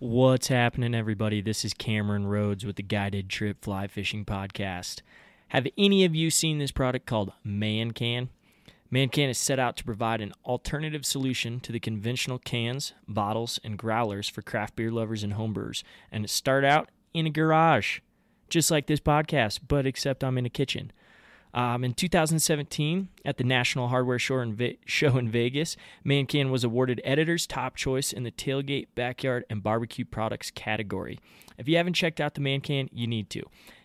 What's happening, everybody? This is Cameron Rhodes with the Guided Trip Fly Fishing Podcast. Have any of you seen this product called ManCan? ManCan is set out to provide an alternative solution to the conventional cans, bottles, and growlers for craft beer lovers and homebrewers, and it start out in a garage, just like this podcast, but except I'm in a kitchen. Um, in 2017, at the National Hardware Show in, Ve- Show in Vegas, Mancan was awarded Editor's Top Choice in the Tailgate, Backyard, and Barbecue Products category. If you haven't checked out the Mancan, you need to.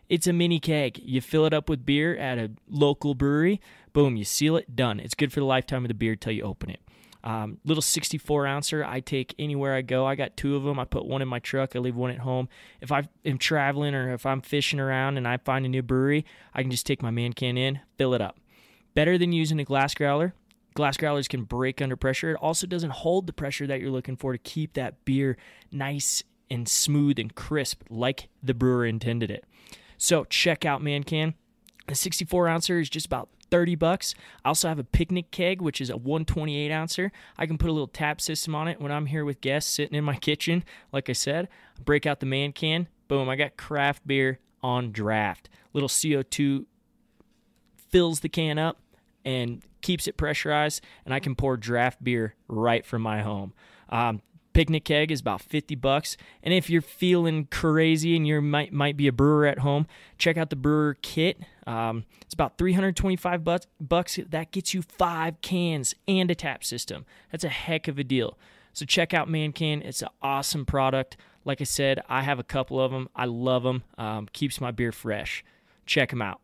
It's a mini keg. You fill it up with beer at a local brewery. Boom, you seal it, done. It's good for the lifetime of the beer till you open it. Um, little 64 ouncer I take anywhere I go. I got two of them. I put one in my truck. I leave one at home. If I am traveling or if I'm fishing around and I find a new brewery, I can just take my man can in, fill it up. Better than using a glass growler. Glass growlers can break under pressure. It also doesn't hold the pressure that you're looking for to keep that beer nice and smooth and crisp like the brewer intended it. So check out Man Can. The 64 ouncer is just about 30 bucks. I also have a picnic keg, which is a 128 ouncer. I can put a little tap system on it when I'm here with guests sitting in my kitchen. Like I said, break out the man can. Boom, I got craft beer on draft. Little CO2 fills the can up and keeps it pressurized, and I can pour draft beer right from my home. Um, picnic keg is about 50 bucks. And if you're feeling crazy and you might might be a brewer at home check out the brewer kit. Um, it's about 325 bucks bucks that gets you five cans and a tap system. That's a heck of a deal. So check out mancan. It's an awesome product. Like i said i have a couple of them i love them um, keeps my beer fresh. Check them out.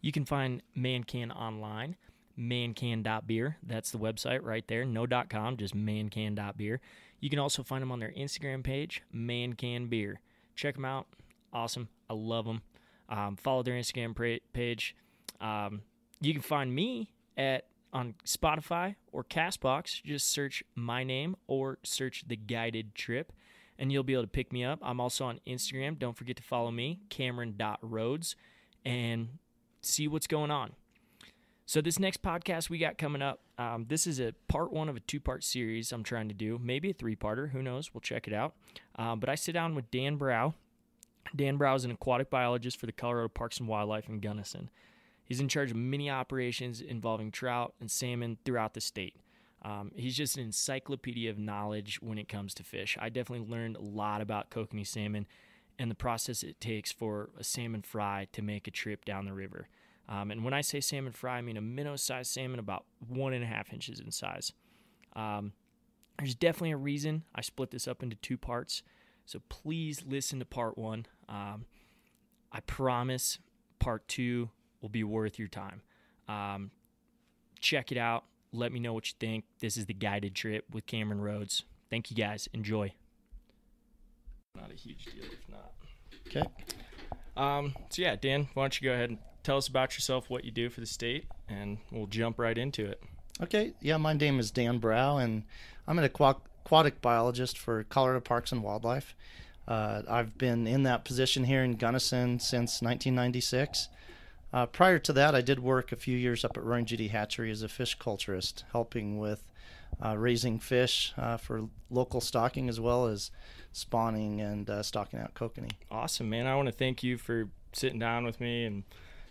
You can find mancan online mancan.beer that's the website right there no .com just mancan.beer you can also find them on their Instagram page, Man Can Beer. Check them out. Awesome. I love them. Um, follow their Instagram page. Um, you can find me at on Spotify or Castbox. Just search my name or search the guided trip, and you'll be able to pick me up. I'm also on Instagram. Don't forget to follow me, Cameron.Rhodes, and see what's going on. So this next podcast we got coming up, um, this is a part one of a two-part series I'm trying to do, maybe a three-parter. Who knows? We'll check it out. Um, but I sit down with Dan Brauch. Dan Brauch is an aquatic biologist for the Colorado Parks and Wildlife in Gunnison. He's in charge of many operations involving trout and salmon throughout the state. Um, he's just an encyclopedia of knowledge when it comes to fish. I definitely learned a lot about kokanee salmon and the process it takes for a salmon fry to make a trip down the river. Um, and when I say salmon fry, I mean a minnow sized salmon about one and a half inches in size. Um, there's definitely a reason I split this up into two parts. So please listen to part one. Um, I promise part two will be worth your time. Um, check it out. Let me know what you think. This is the guided trip with Cameron Rhodes. Thank you guys. Enjoy. Not a huge deal if not. Okay. Um, so yeah, Dan, why don't you go ahead and tell us about yourself, what you do for the state, and we'll jump right into it. Okay. Yeah, my name is Dan Brauch, and I'm an aquatic biologist for Colorado Parks and Wildlife. Uh, I've been in that position here in Gunnison since 1996. Uh, prior to that, I did work a few years up at and Judy Hatchery as a fish culturist, helping with uh, raising fish uh, for local stocking as well as spawning and uh, stocking out kokanee. Awesome, man. I want to thank you for sitting down with me and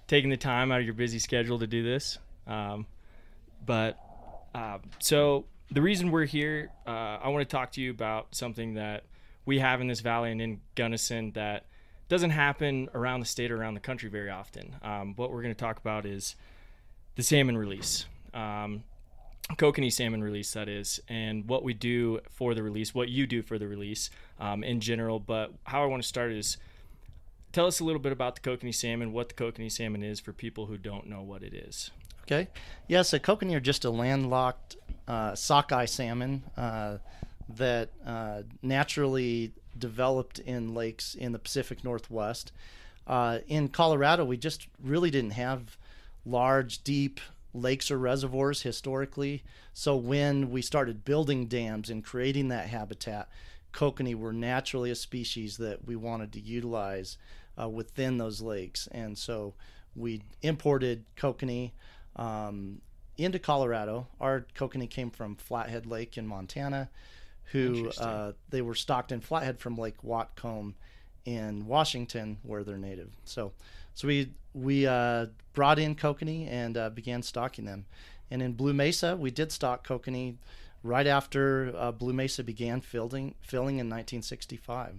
taking the time out of your busy schedule to do this. Um, but uh, so the reason we're here, uh, I want to talk to you about something that we have in this valley and in Gunnison that doesn't happen around the state or around the country very often. Um, what we're going to talk about is the salmon release, um, kokanee salmon release, that is, and what we do for the release, what you do for the release um, in general. But how I want to start is tell us a little bit about the kokanee salmon, what the kokanee salmon is for people who don't know what it is. Okay. Yes, a kokanee are just a landlocked uh, sockeye salmon uh, that uh, naturally developed in lakes in the Pacific Northwest. Uh, in Colorado, we just really didn't have large, deep lakes or reservoirs historically. So when we started building dams and creating that habitat, kokanee were naturally a species that we wanted to utilize uh, within those lakes. And so we imported kokanee um, into Colorado. Our kokanee came from Flathead Lake in Montana, who uh, they were stocked in flathead from Lake Whatcom in Washington, where they're native. So, so we we uh, brought in kokanee and uh, began stocking them. And in Blue Mesa, we did stock kokanee right after uh, Blue Mesa began filling filling in 1965.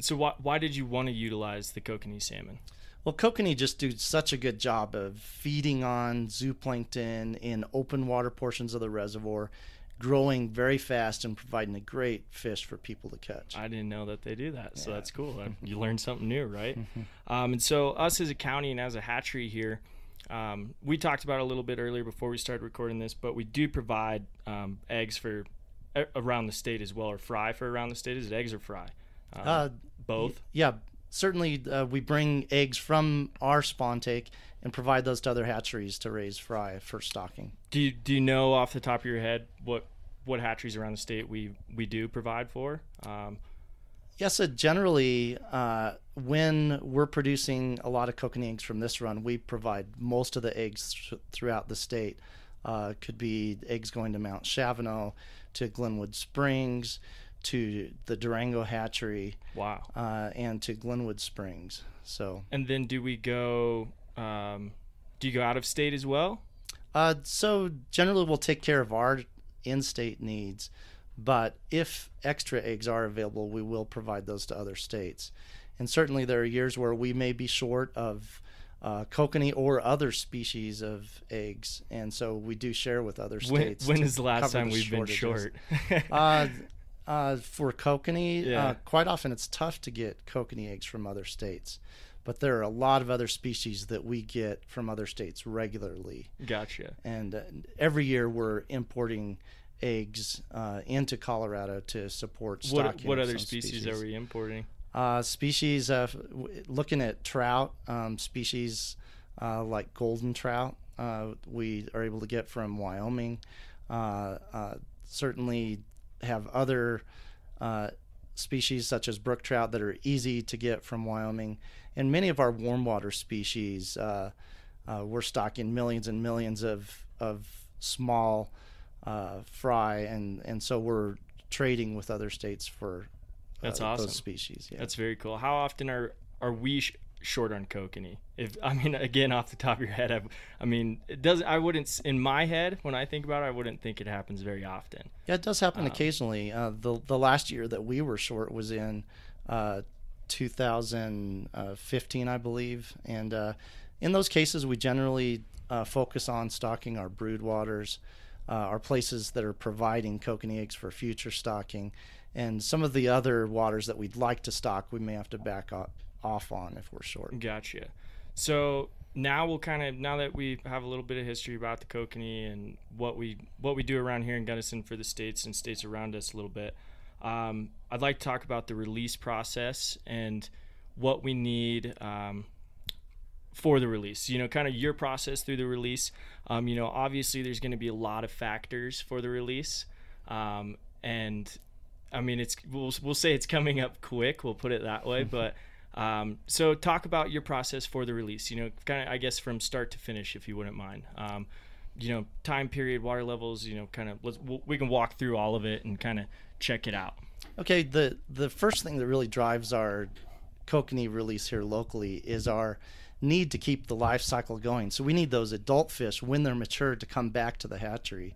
So why why did you want to utilize the kokanee salmon? Well, kokanee just do such a good job of feeding on zooplankton in open water portions of the reservoir, growing very fast and providing a great fish for people to catch. I didn't know that they do that, so Yeah. that's cool. You learned something new, right? Um, and so, us as a county and as a hatchery here, um, we talked about it a little bit earlier before we started recording this, but we do provide um, eggs for a- around the state as well, or fry for around the state. Is it eggs or fry? Um, Uh, both. yeah, certainly uh, we bring eggs from our spawn take and provide those to other hatcheries to raise fry for stocking. Do you do you know off the top of your head what what hatcheries around the state we we do provide for? Um, Yes, so generally, uh, when we're producing a lot of kokanee eggs from this run, we provide most of the eggs th- throughout the state. Uh, could be eggs going to Mount Shavano, to Glenwood Springs, to the Durango hatchery, wow. uh, and to Glenwood Springs. So, And then do we go? Um, do you go out of state as well? uh, so generally, we'll take care of our in-state needs. But if extra eggs are available, we will provide those to other states. And certainly, there are years where we may be short of uh, kokanee or other species of eggs, and so we do share with other states. when to is the last time the we've been short? uh, uh, for kokanee, Yeah. uh, quite often it's tough to get kokanee eggs from other states, but there are a lot of other species that we get from other states regularly, gotcha. and uh, every year we're importing eggs uh, into Colorado to support What stocking. what of other some species, are we importing? uh, species uh, w- looking at trout um, species uh, like golden trout uh, we are able to get from Wyoming uh, uh, certainly have other uh, species such as brook trout that are easy to get from Wyoming and many of our warm water species uh, uh, we're stocking millions and millions of, of small uh, fry and, and so we're trading with other states for That's uh, awesome. those species yeah. That's very cool. How often are are we sh- short on kokanee? If I mean, again, off the top of your head, I, I mean, it doesn't. I wouldn't. In my head, when I think about it, I wouldn't think it happens very often. Yeah, it does happen Um, occasionally. Uh, the the last year that we were short was in uh, 2015, I believe, and uh, in those cases, we generally uh, focus on stocking our brood waters, uh, our places that are providing kokanee eggs for future stocking, and some of the other waters that we'd like to stock, we may have to back off, off on if we're short. Gotcha. So now we'll kind of now that we have a little bit of history about the kokanee and what we what we do around here in Gunnison for the states and states around us a little bit. Um, I'd like to talk about the release process and what we need um, for the release. You know, kind of your process through the release. Um, you know, obviously there's going to be a lot of factors for the release, um, and I mean it's we'll we'll say it's coming up quick. We'll put it that way, but. Um, so talk about your process for the release. You know, kind of I guess from start to finish, if you wouldn't mind. Um, you know, time period, water levels. You know, kind of let's we'll, we can walk through all of it and kind of check it out. Okay, the the first thing that really drives our kokanee release here locally is our need to keep the life cycle going. So we need those adult fish when they're mature to come back to the hatchery.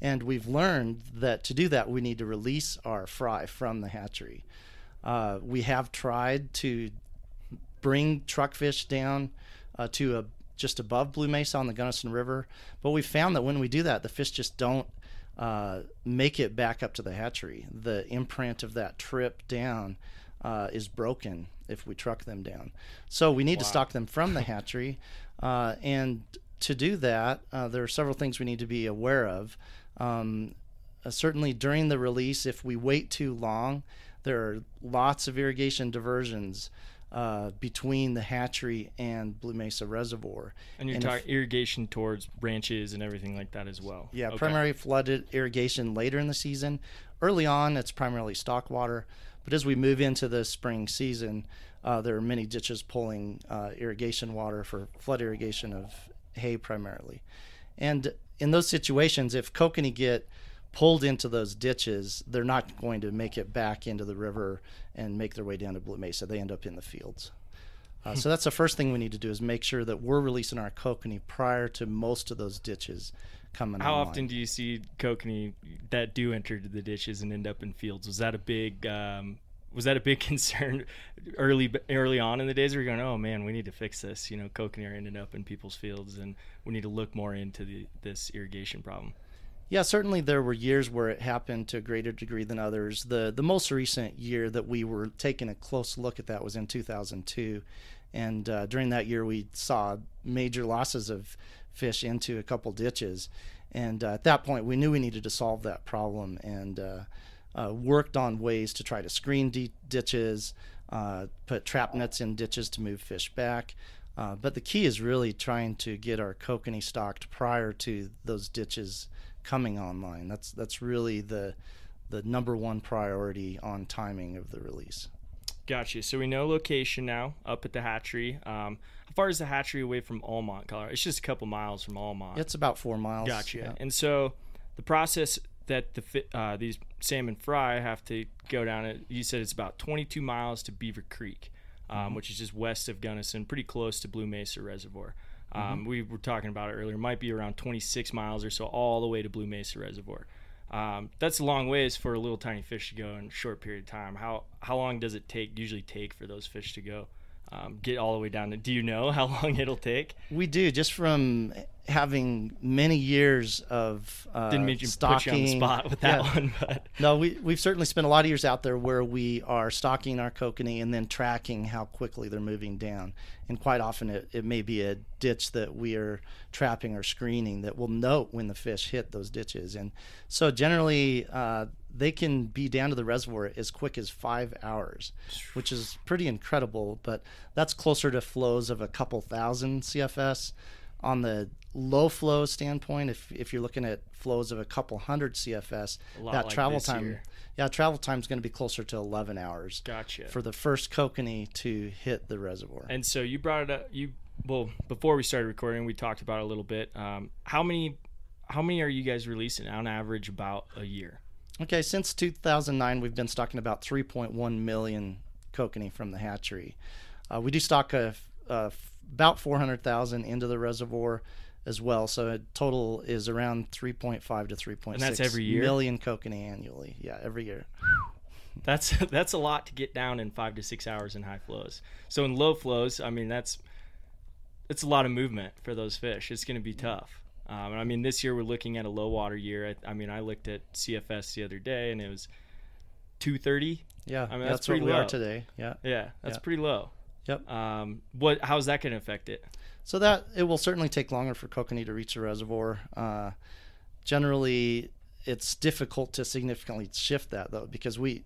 And we've learned that to do that we need to release our fry from the hatchery. Uh, we have tried to bring truck fish down uh, to a just above Blue Mesa on the Gunnison River, but we found that when we do that, the fish just don't uh, make it back up to the hatchery. The imprint of that trip down uh, is broken if we truck them down. So we need to stock them from the hatchery, uh, and to do that, uh, there are several things we need to be aware of. Um, uh, certainly during the release, if we wait too long, there are lots of irrigation diversions uh, between the hatchery and Blue Mesa Reservoir. And you're And if- talking irrigation towards branches and everything like that as well. Yeah, Okay. primary flooded irrigation later in the season. Early on, it's primarily stock water, but as we move into the spring season, uh, there are many ditches pulling uh, irrigation water for flood irrigation of hay primarily. And in those situations, if kokanee get pulled into those ditches, they're not going to make it back into the river and make their way down to Blue Mesa. They end up in the fields. Uh, so that's the first thing we need to do is make sure that we're releasing our kokanee prior to most of those ditches coming. Out. How online. often do you see kokanee that do enter the ditches and end up in fields? Was that a big um, was that a big concern early early on in the days? Where you're going, oh man, we need to fix this. You know, kokanee are ending up in people's fields, and we need to look more into the, this irrigation problem. Yeah, certainly there were years where it happened to a greater degree than others. The the most recent year that we were taking a close look at that was in 2002, and uh, during that year we saw major losses of fish into a couple ditches, and uh, at that point we knew we needed to solve that problem and uh, uh worked on ways to try to screen d- ditches, uh, put trap nets in ditches to move fish back. Uh, but the key is really trying to get our kokanee stocked prior to those ditches coming online. That's that's really the the number one priority on timing of the release. Gotcha. So we know location now up at the hatchery. Um, how far is the hatchery away from Almont, Colorado? It's just a couple miles from Almont. It's about four miles. Gotcha. Yeah. And so the process that the uh, these salmon fry have to go down. It, you said it's about 22 miles to Beaver Creek, um, mm-hmm. which is just west of Gunnison, pretty close to Blue Mesa Reservoir. Um, mm-hmm. We were talking about it earlier. Might be around 26 miles or so, all the way to Blue Mesa Reservoir. Um, that's a long ways for a little tiny fish to go in a short period of time. How how long does it take usually take for those fish to go? Um, get all the way down to. Do you know how long it'll take? We do, just from having many years of uh, didn't mean to put you on the spot with that yeah. one, but no, we we've certainly spent a lot of years out there where we are stocking our kokanee and then tracking how quickly they're moving down. And quite often, it, it may be a ditch that we are trapping or screening that will note when the fish hit those ditches. And so, generally, uh, they can be down to the reservoir as quick as five hours, which is pretty incredible. But that's closer to flows of a couple thousand CFS. On the low flow standpoint, if, if you're looking at flows of a couple hundred CFS, that like travel time, year. yeah, travel time is going to be closer to 11 hours. Gotcha. For the first kokanee to hit the reservoir. And so you brought it up. You well before we started recording, we talked about it a little bit. Um, how many how many are you guys releasing on average about a year? Okay, since 2009, we've been stocking about 3.1 million kokanee from the hatchery. Uh, we do stock a, a, about 400,000 into the reservoir as well, so a total is around 3.5 to 3.6 and that's every year? million kokanee annually. Yeah, every year. That's that's a lot to get down in five to six hours in high flows. So in low flows, I mean that's it's a lot of movement for those fish. It's going to be tough. Um, I mean, this year we're looking at a low water year. I, I, mean, I looked at CFS the other day and it was 230. Yeah, I mean that's, that's pretty where we low. are today. Yeah, yeah, that's yeah. pretty low. Yep. Um, what? How's that going to affect it? So that it will certainly take longer for kokanee to reach the reservoir. Uh, generally, it's difficult to significantly shift that though because we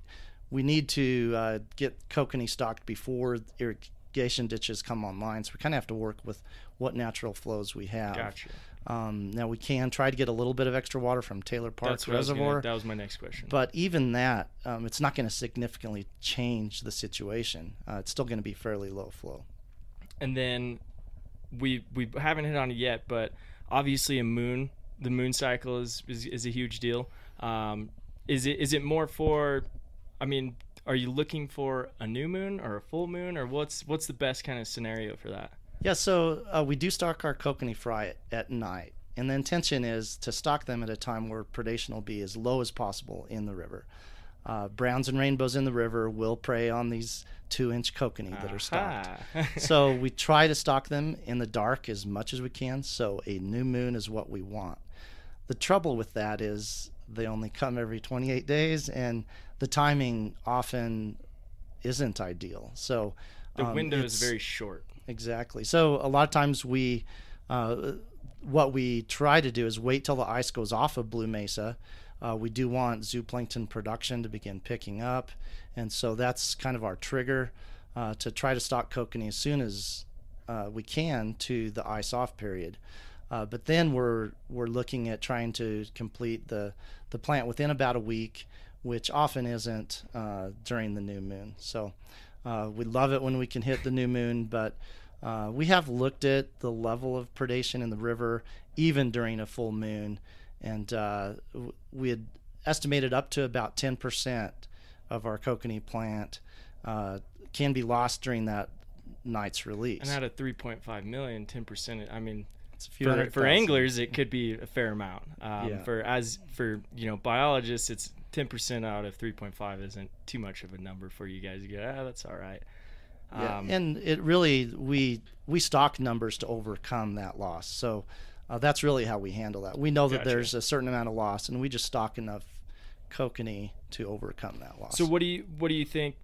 we need to uh, get kokanee stocked before irrigation ditches come online. So we kind of have to work with what natural flows we have. Gotcha. Um, now we can try to get a little bit of extra water from Taylor Park Reservoir. Gonna, that was my next question. But even that, um, it's not going to significantly change the situation. Uh, it's still going to be fairly low flow. And then we we haven't hit on it yet, but obviously a moon, the moon cycle is is, is a huge deal. Um, is it is it more for? I mean, are you looking for a new moon or a full moon, or what's what's the best kind of scenario for that? Yeah, so uh, we do stock our kokanee fry at night, and the intention is to stock them at a time where predation will be as low as possible in the river. Uh, browns and rainbows in the river will prey on these two-inch kokanee that are stocked. so we try to stock them in the dark as much as we can. So a new moon is what we want. The trouble with that is they only come every 28 days, and the timing often isn't ideal. So the um, window is very short. Exactly. So a lot of times we, uh, what we try to do is wait till the ice goes off of Blue Mesa. Uh, we do want zooplankton production to begin picking up, and so that's kind of our trigger uh, to try to stock kokanee as soon as uh, we can to the ice off period. Uh, but then we're we're looking at trying to complete the the plant within about a week, which often isn't uh, during the new moon. So uh, we love it when we can hit the new moon, but uh, we have looked at the level of predation in the river even during a full moon, and uh, we had estimated up to about 10% of our kokanee plant uh, can be lost during that night's release. And out of 3.5 million, 10%. I mean, it's a few for, for anglers, it could be a fair amount. Um, Yeah. For as for you know biologists, it's 10% out of 3.5 isn't too much of a number for you guys to get. Ah, that's all right. Yeah, Um, and it really we we stock numbers to overcome that loss. So uh, that's really how we handle that. We know that Gotcha. there's a certain amount of loss, and we just stock enough kokanee to overcome that loss. So what do you what do you think?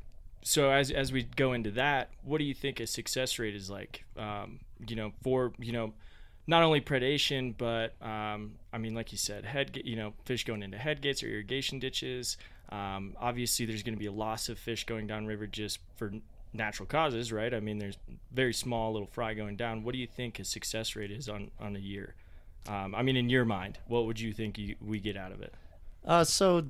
So as as we go into that, what do you think a success rate is like? Um, you know, for you know, not only predation, but um, I mean, like you said, head you know, fish going into head gates or irrigation ditches. Um, obviously, there's going to be a loss of fish going downriver just for natural causes, right? I mean, there's very small little fry going down. What do you think a success rate is on on a year? Um, I mean, in your mind, what would you think you, we get out of it? Uh, so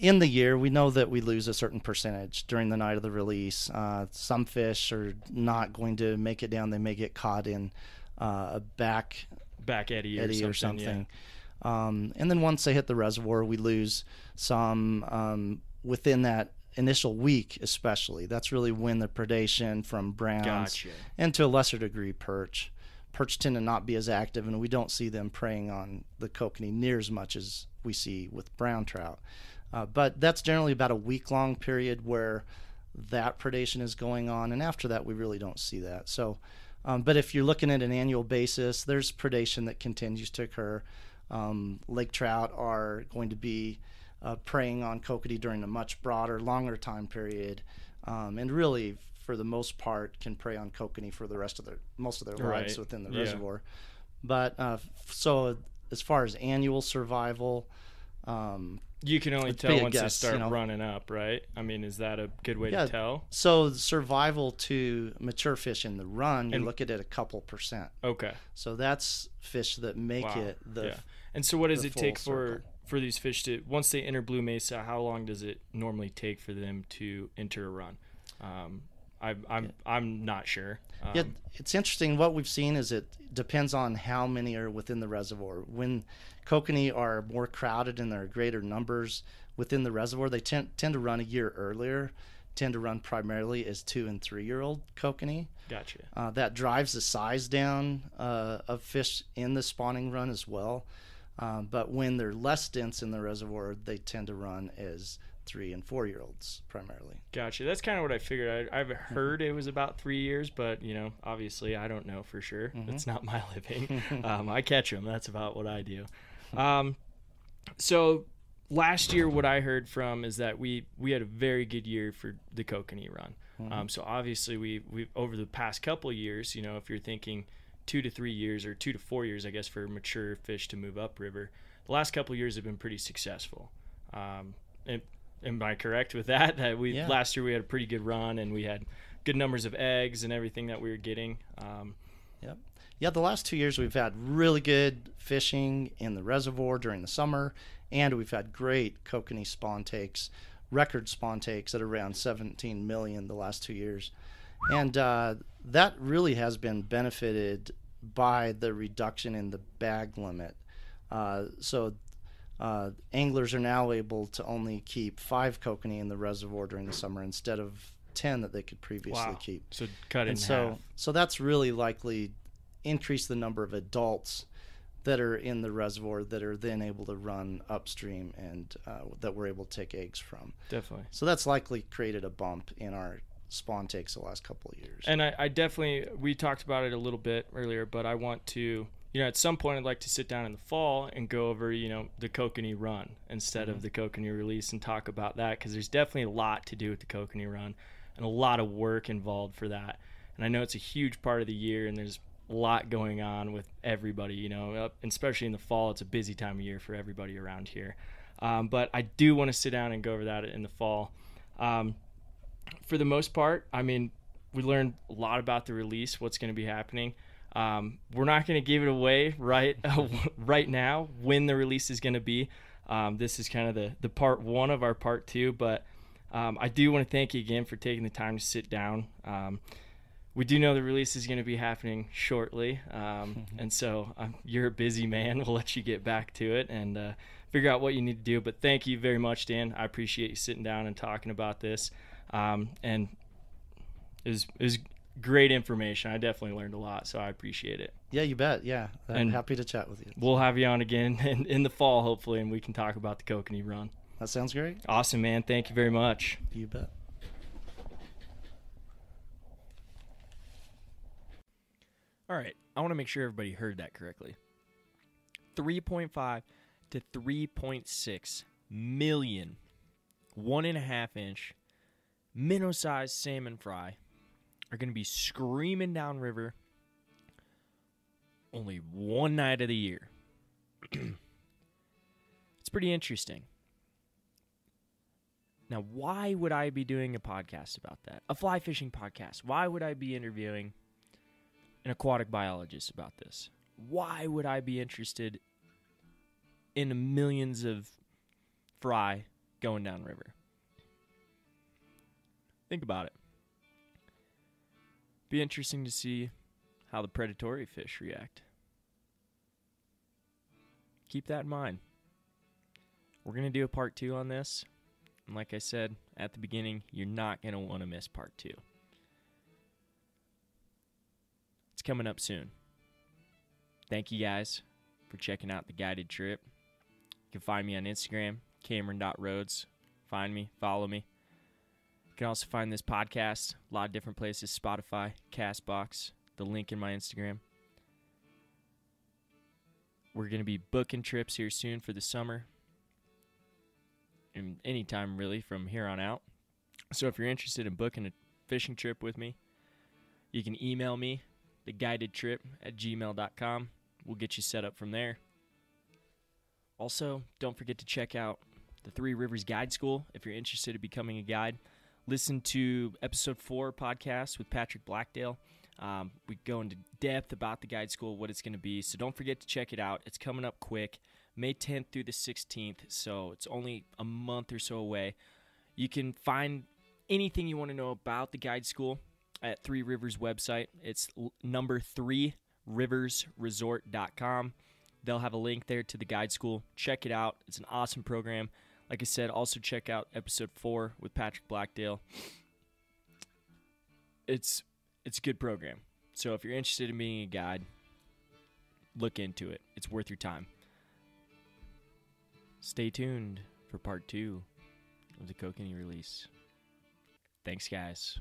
in the year, we know that we lose a certain percentage during the night of the release. Uh, some fish are not going to make it down; they may get caught in uh, a back Back eddy, eddy or or something. something. Um, and then once they hit the reservoir, we lose some um, within that initial week, especially. That's really when the predation from Yeah. browns Gotcha. and to a lesser degree perch. Perch tend to not be as active, and we don't see them preying on the kokanee near as much as we see with brown trout. Uh, but that's generally about a week long period where that predation is going on, and after that, we really don't see that. So, um, but if you're looking at an annual basis, there's predation that continues to occur. Um, lake trout are going to be uh, preying on kokanee during a much broader, longer time period, um, and really, for the most part, can prey on kokanee for the rest of their most of their lives Right. within the Yeah. reservoir. But uh, so as far as annual survival, um, You can only tell once they start you know. running up, right? I mean, is that a good way Yeah. to tell? so survival to mature fish in the run, you And- look at it a couple percent. Okay. So that's fish that make Wow. it the yeah. And so, what does it take full for circle. for these fish to once they enter Blue Mesa? How long does it normally take for them to enter a run? Um, I, I'm I'm not sure. Um, Yeah, it's interesting. What we've seen is it depends on how many are within the reservoir. When kokanee are more crowded and there are greater numbers within the reservoir, they tend, tend to run a year earlier, tend to run primarily as two and three year old kokanee. Gotcha. Uh, that drives the size down uh, of fish in the spawning run as well. Um, but when they're less dense in the reservoir, they tend to run as three and four year olds primarily. Gotcha. That's kind of what I figured. I, I've Mm-hmm. heard it was about three years, but you know, obviously, I don't know for sure. Mm-hmm. It's not my living. um, I catch them. That's about what I do. Um, so last year, what I heard from is that we we had a very good year for the kokanee run. Mm-hmm. Um, so obviously, we we over the past couple of years, you know, if you're thinking two to three years or two to four years, I guess, for mature fish to move upriver, the last couple of years have been pretty successful. Um, and, am I correct with that? That we Yeah. last year we had a pretty good run and we had good numbers of eggs and everything that we were getting. Um, Yep. Yeah, the last two years we've had really good fishing in the reservoir during the summer, and we've had great kokanee spawn takes, record spawn takes at around 17 million the last two years. And uh, that really has been benefited by the reduction in the bag limit. Uh, so uh, anglers are now able to only keep five kokanee in the reservoir during the summer instead of 10 that they could previously Wow. keep so cut in and so half. so that's really likely increase the number of adults that are in the reservoir that are then able to run upstream and uh, that we're able to take eggs from. Definitely. So that's likely created a bump in our spawn takes the last couple of years. And I, I definitely we talked about it a little bit earlier, but I want to you know at some point I'd like to sit down in the fall and go over you know the kokanee run instead of the kokanee release and talk about that because there's definitely a lot to do with the kokanee run and a lot of work involved for that. And I know it's a huge part of the year and there's a lot going on with everybody. You know, especially in the fall, it's a busy time of year for everybody around here. Um, but I do want to sit down and go over that in the fall. Um, for the most part, I mean, we learned a lot about the release, what's going to be happening. Um, we're not going to give it away right right now when the release is going to be. Um, this is kind of the the part one of our part two, but um, I do want to thank you again for taking the time to sit down. Um, we do know the release is going to be happening shortly, um, and so um, you're a busy man. We'll let you get back to it and uh, figure out what you need to do. But thank you very much, Dan. I appreciate you sitting down and talking about this. Um, and it was, it was great information. I definitely learned a lot, so I appreciate it. Yeah, you bet. Yeah, I'm And- happy to chat with you. We'll have you on again in, in the fall, hopefully, and we can talk about the Kokanee run. That sounds great. Awesome, man. Thank you very much. You bet. All right, I want to make sure everybody heard that correctly. 3.5 to 3.6 million one and a half inch minnow sized salmon fry are going to be screaming downriver only one night of the year. it's pretty interesting. Now, why would I be doing a podcast about that? A fly fishing podcast. Why would I be interviewing an aquatic biologist about this. Why would I be interested in millions of fry going downriver? Think about it. Be interesting to see how the predatory fish react. Keep that in mind. We're going to do a part two on this. And like I said at the beginning, you're not going to want to miss part two. It's coming up soon. Thank you guys for checking out the guided trip. You can find me on Instagram, Cameron.Rhodes. Find me, follow me. You can also find this podcast a lot of different places Spotify, Castbox, the link in my Instagram. We're going to be booking trips here soon for the summer. And anytime really from here on out. So if you're interested in booking a fishing trip with me, you can email me the guided trip at gmail.com. We'll get you set up from there. Also, don't forget to check out the Three Rivers Guide School if you're interested in becoming a guide. Listen to episode four podcast with Patrick Blackdale. Um, we go into depth about the guide school, what it's going to be. So don't forget to check it out. It's coming up quick, May 10th through the 16th. So it's only a month or so away. You can find anything you want to know about the guide school at Three Rivers website. It's number three riversresort.com. They'll have a link there to the guide school. Check it out. It's an awesome program. Like I said, also check out episode four with Patrick Blackdale. It's it's a good program. So if you're interested in being a guide, look into it. It's worth your time. Stay tuned for part two of the Kokanee release. Thanks, guys.